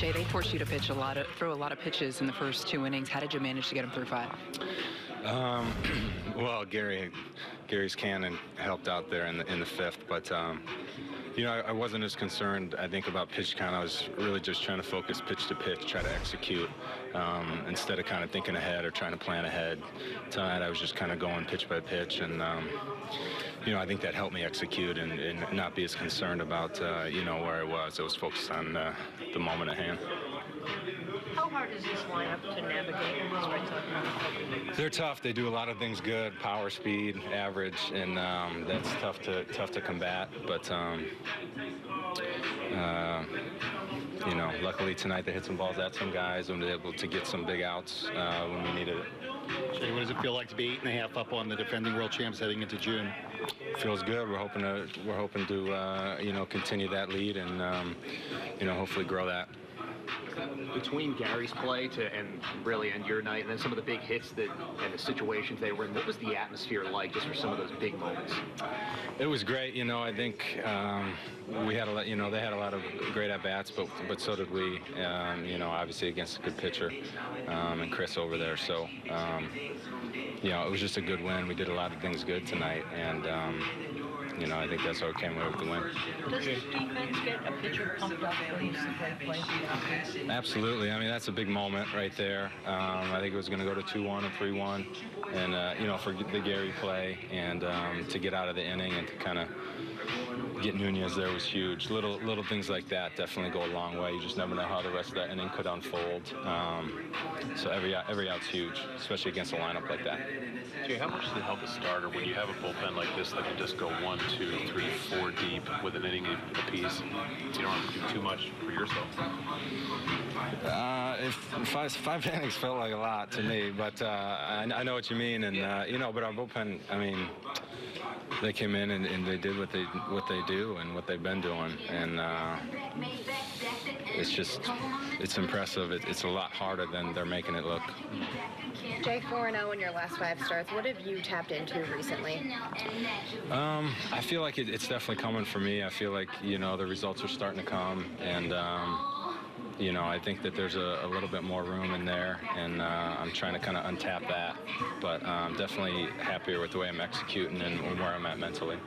Jay, they forced you to pitch a lot of, throw a lot of pitches in the first two innings. How did you manage to get them through five? Um, well, Gary, Gary's cannon helped out there in the in the fifth, but um, you know, I, wasn't as concerned. I think about pitch count. I was really just trying to focus pitch to pitch, try to execute um, instead of kind of thinking ahead or trying to plan ahead. Tonight, I was just kind of going pitch by pitch, and um, you know, I think that helped me execute and, and not be as concerned about uh, you know where I was. I was focused on uh, the moment at hand. How hard is this lineup to navigate? They're tough. They do a lot of things good: power, speed, average, and um, that's tough to tough to combat. But um, uh, you know, luckily tonight they hit some balls at some guys and were able to get some big outs uh, when we needed it. Jay, what does it feel like to be eight and a half up on the defending world champs heading into June? Feels good. We're hoping to we're hoping to uh, you know continue that lead and um, you know hopefully grow that between Gary's play to and really end your night, and then some of the big hits that and the situations they were in. What was the atmosphere like just for some of those big moments? It was great. You know, I think um, we had a lot. You know, they had a lot of great at bats, but but so did we. Um, you know, obviously against a good pitcher um, and Chris over there. So um, you know, it was just a good win. We did a lot of things good tonight, and um, you know, I think that's how it came away with the win. Does the defense get a pitcher pumped up when you see great play? Absolutely. I mean, that's a big moment right there. Um, I think it was going to go to 2-1 or 3-1. And, uh, you know, for the Gary play and um, to get out of the inning and to kind of get Nunez there was huge. Little little things like that definitely go a long way. You just never know how the rest of that inning could unfold. Um, so every every out's huge, especially against a lineup like that. Jay, how much does it help a starter when you have a bullpen like this that can just go one, two, three, four deep with an inning apiece? You don't have to do too much for yourself. Uh, if five, five innings felt like a lot to me, but uh, I, I, know what you mean, and uh, you know, but our bullpen, I mean they came in and, and, they did what they what they do and what they've been doing, and uh, it's just it's impressive. It, it's a lot harder than they're making it look. Jay 4-0 in your last five starts. What have you tapped into recently? Um, I feel like it, it's definitely coming for me. I feel like you know the results are starting to come, and. Um, you know, I think that there's a, a, little bit more room in there, and uh, I'm trying to kind of untap that. But I'm um, definitely happier with the way I'm executing and where I'm at mentally.